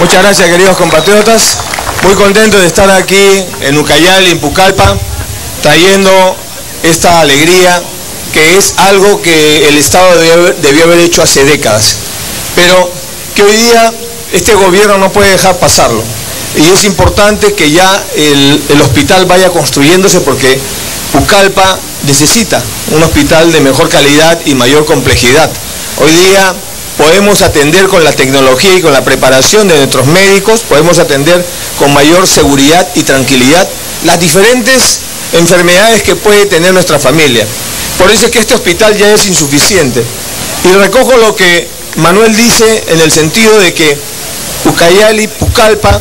Muchas gracias queridos compatriotas. Muy contento de estar aquí en Ucayali, en Pucallpa, trayendo esta alegría que es algo que el Estado debió, haber hecho hace décadas, pero que hoy día este gobierno no puede dejar pasarlo. Y es importante que ya el, el hospital vaya construyéndose porque Pucallpa necesita un hospital de mejor calidad y mayor complejidad. Hoy día podemos atender con la tecnología y con la preparación de nuestros médicos, podemos atender con mayor seguridad y tranquilidad las diferentes enfermedades que puede tener nuestra familia. Por eso es que este hospital ya es insuficiente. Y recojo lo que Manuel dice en el sentido de que Ucayali, Pucallpa,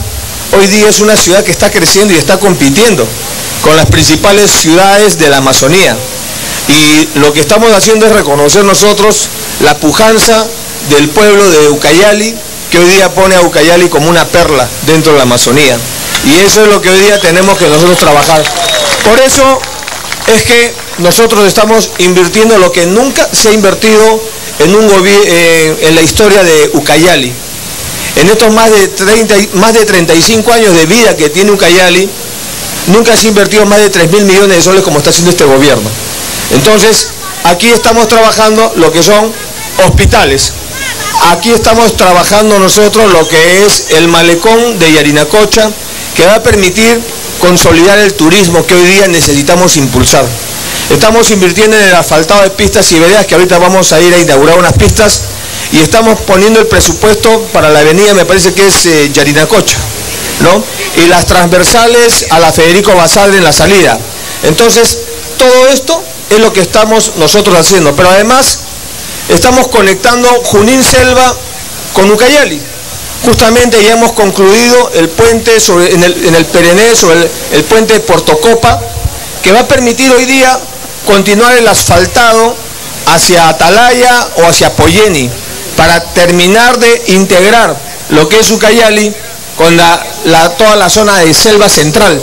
hoy día es una ciudad que está creciendo y está compitiendo con las principales ciudades de la Amazonía. Y lo que estamos haciendo es reconocer nosotros la pujanza del pueblo de Ucayali, que hoy día pone a Ucayali como una perla dentro de la Amazonía. Y eso es lo que hoy día tenemos que nosotros trabajar. Por eso es que nosotros estamos invirtiendo lo que nunca se ha invertido en, un eh, en la historia de Ucayali. En estos más de, 30, más de 35 años de vida que tiene Ucayali, nunca se ha invertido más de 3 mil millones de soles como está haciendo este gobierno. Entonces, aquí estamos trabajando lo que son hospitales, Aquí estamos trabajando nosotros lo que es el malecón de Yarinacocha, que va a permitir consolidar el turismo que hoy día necesitamos impulsar. Estamos invirtiendo en el asfaltado de pistas y veredas, que ahorita vamos a ir a inaugurar unas pistas, y estamos poniendo el presupuesto para la avenida, me parece que es eh, Yarinacocha, ¿no? Y las transversales a la Federico Basadre en la salida. Entonces, todo esto es lo que estamos nosotros haciendo, pero además estamos conectando Junín Selva con Ucayali. Justamente ya hemos concluido el puente en, el, en Perené, sobre el, puente de Portocopa, que va a permitir hoy día continuar el asfaltado hacia Atalaya o hacia Poyeni, para terminar de integrar lo que es Ucayali con toda la zona de selva central,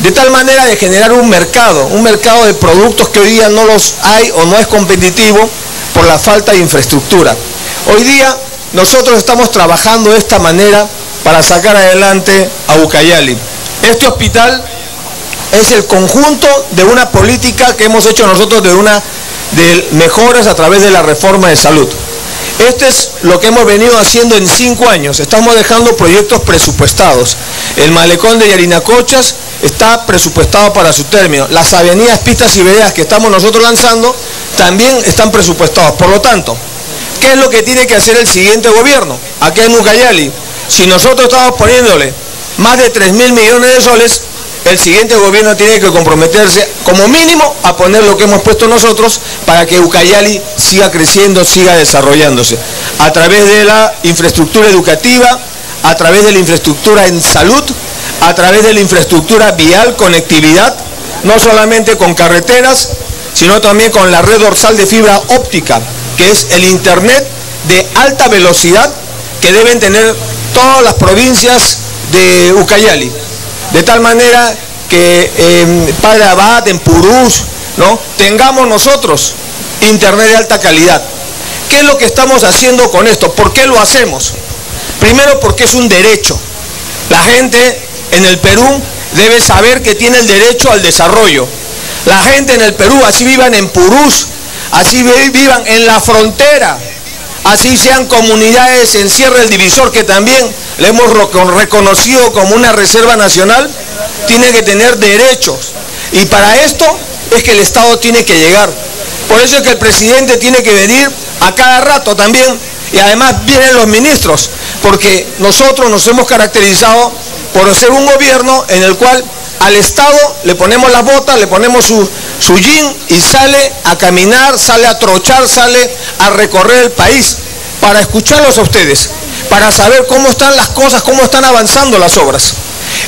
de tal manera de generar un mercado, un mercado de productos que hoy día no los hay o no es competitivo, por la falta de infraestructura. Hoy día nosotros estamos trabajando de esta manera para sacar adelante a Ucayali. Este hospital es el conjunto de una política que hemos hecho nosotros de una de mejoras a través de la reforma de salud. Este es lo que hemos venido haciendo en cinco años. Estamos dejando proyectos presupuestados. El malecón de Yarinacochas está presupuestado para su término. Las avenidas, pistas y veredas que estamos nosotros lanzando también están presupuestados. Por lo tanto, ¿qué es lo que tiene que hacer el siguiente gobierno? Aquí en Ucayali, si nosotros estamos poniéndole más de 3 mil millones de soles, el siguiente gobierno tiene que comprometerse como mínimo a poner lo que hemos puesto nosotros para que Ucayali siga creciendo, siga desarrollándose. A través de la infraestructura educativa, a través de la infraestructura en salud, a través de la infraestructura vial, conectividad, no solamente con carreteras, sino también con la red dorsal de fibra óptica, que es el Internet de alta velocidad que deben tener todas las provincias de Ucayali. De tal manera que en Padre Abad, en Purús, ¿no? tengamos nosotros Internet de alta calidad. ¿Qué es lo que estamos haciendo con esto? ¿Por qué lo hacemos? Primero porque es un derecho. La gente en el Perú debe saber que tiene el derecho al desarrollo la gente en el Perú, así vivan en Purús, así vivan en la frontera, así sean comunidades en Sierra del Divisor, que también le hemos reconocido como una reserva nacional, tiene que tener derechos. Y para esto es que el Estado tiene que llegar. Por eso es que el presidente tiene que venir a cada rato también. Y además vienen los ministros, porque nosotros nos hemos caracterizado por ser un gobierno en el cual al Estado le ponemos las botas, le ponemos su, su jean y sale a caminar, sale a trochar, sale a recorrer el país para escucharlos a ustedes, para saber cómo están las cosas, cómo están avanzando las obras.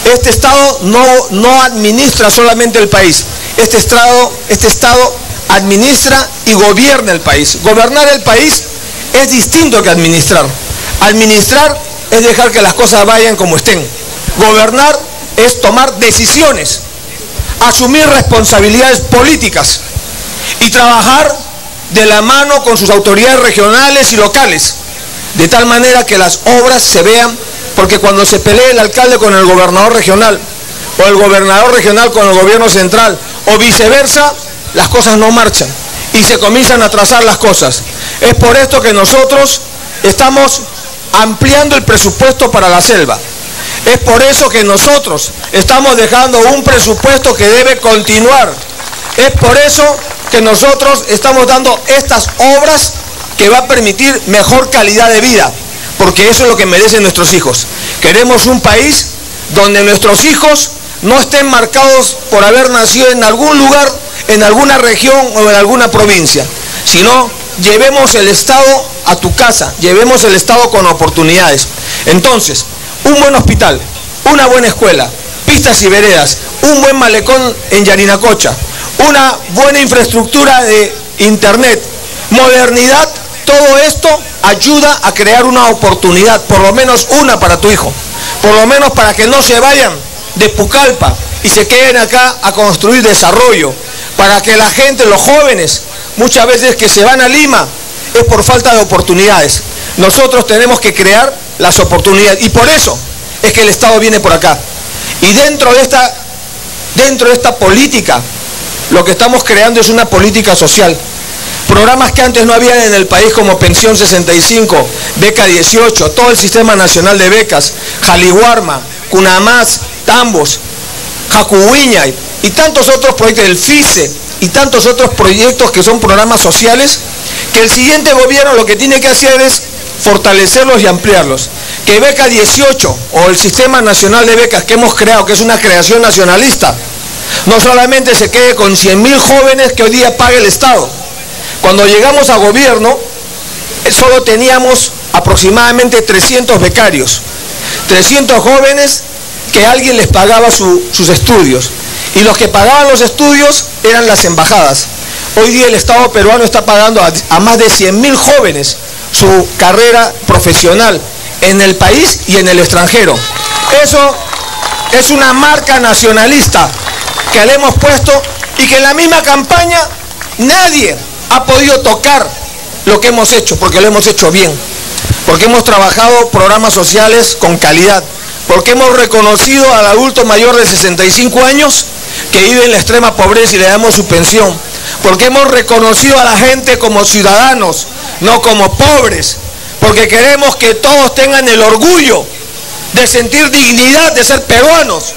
Este Estado no, no administra solamente el país, este Estado, este Estado administra y gobierna el país. Gobernar el país es distinto que administrar. Administrar es dejar que las cosas vayan como estén. Gobernar es tomar decisiones, asumir responsabilidades políticas y trabajar de la mano con sus autoridades regionales y locales, de tal manera que las obras se vean porque cuando se pelea el alcalde con el gobernador regional, o el gobernador regional con el gobierno central, o viceversa, las cosas no marchan y se comienzan a trazar las cosas. Es por esto que nosotros estamos ampliando el presupuesto para la selva. Es por eso que nosotros estamos dejando un presupuesto que debe continuar. Es por eso que nosotros estamos dando estas obras que va a permitir mejor calidad de vida, porque eso es lo que merecen nuestros hijos. Queremos un país donde nuestros hijos no estén marcados por haber nacido en algún lugar, en alguna región o en alguna provincia, sino llevemos el Estado a tu casa, llevemos el Estado con oportunidades. Entonces, un buen hospital, una buena escuela, pistas y veredas, un buen malecón en Yarinacocha, una buena infraestructura de internet, modernidad, todo esto ayuda a crear una oportunidad, por lo menos una para tu hijo, por lo menos para que no se vayan de Pucallpa y se queden acá a construir desarrollo, para que la gente, los jóvenes, muchas veces que se van a Lima, es por falta de oportunidades. Nosotros tenemos que crear las oportunidades y por eso es que el Estado viene por acá. Y dentro de esta, dentro de esta política, lo que estamos creando es una política social. Programas que antes no habían en el país como Pensión 65, Beca 18, todo el Sistema Nacional de Becas, Jalihuarma, Cunamás, Tambos, Jacuhuiña y tantos otros proyectos, el FICE y tantos otros proyectos que son programas sociales, que el siguiente gobierno lo que tiene que hacer es fortalecerlos y ampliarlos. Que Beca 18 o el Sistema Nacional de Becas que hemos creado, que es una creación nacionalista, no solamente se quede con 100.000 jóvenes que hoy día paga el Estado. Cuando llegamos a gobierno, solo teníamos aproximadamente 300 becarios, 300 jóvenes que alguien les pagaba sus estudios. Y los que pagaban los estudios eran las embajadas. Hoy día el Estado peruano está pagando a, a más de 100.000 jóvenes su carrera profesional en el país y en el extranjero. Eso es una marca nacionalista que le hemos puesto y que en la misma campaña nadie ha podido tocar lo que hemos hecho, porque lo hemos hecho bien, porque hemos trabajado programas sociales con calidad, porque hemos reconocido al adulto mayor de 65 años que vive en la extrema pobreza y le damos su pensión, porque hemos reconocido a la gente como ciudadanos, no como pobres, porque queremos que todos tengan el orgullo de sentir dignidad de ser peruanos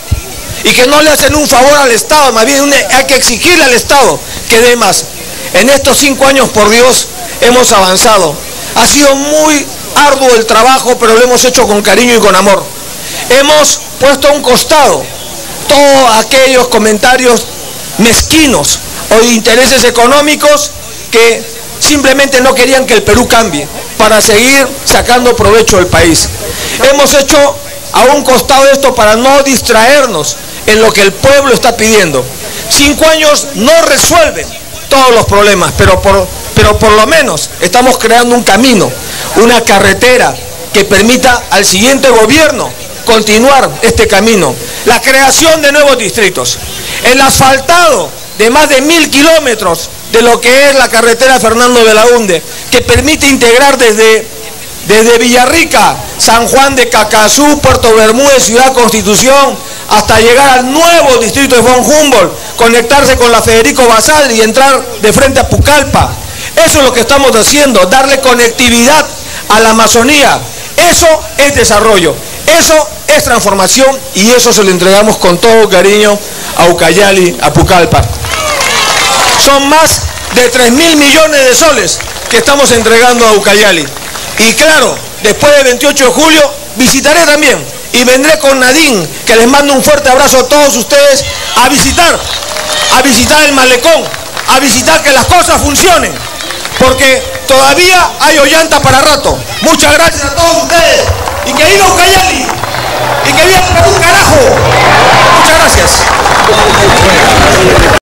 y que no le hacen un favor al Estado, más bien hay que exigirle al Estado que dé más. En estos cinco años, por Dios, hemos avanzado. Ha sido muy arduo el trabajo, pero lo hemos hecho con cariño y con amor. Hemos puesto a un costado todos aquellos comentarios mezquinos o de intereses económicos que simplemente no querían que el Perú cambie para seguir sacando provecho del país. Hemos hecho a un costado esto para no distraernos en lo que el pueblo está pidiendo. Cinco años no resuelven todos los problemas, pero por, pero por lo menos estamos creando un camino, una carretera que permita al siguiente gobierno continuar este camino. La creación de nuevos distritos. El asfaltado de más de mil kilómetros de lo que es la carretera Fernando Belaunde, que permite integrar desde, desde Villarrica, San Juan de Cacazú, Puerto Bermúdez, Ciudad Constitución, hasta llegar al nuevo distrito de Von Humboldt, conectarse con la Federico Basal y entrar de frente a Pucallpa. Eso es lo que estamos haciendo, darle conectividad a la Amazonía. Eso es desarrollo, eso es transformación y eso se lo entregamos con todo cariño a Ucayali, a Pucallpa. Son más de 3 mil millones de soles que estamos entregando a Ucayali. Y claro, después del 28 de julio visitaré también y vendré con Nadine, que les mando un fuerte abrazo a todos ustedes, a visitar, a visitar el malecón, a visitar que las cosas funcionen, porque todavía hay ollanta para rato. Muchas gracias a todos ustedes y que viva Ucayali y que viva Perú, carajo. Muchas gracias.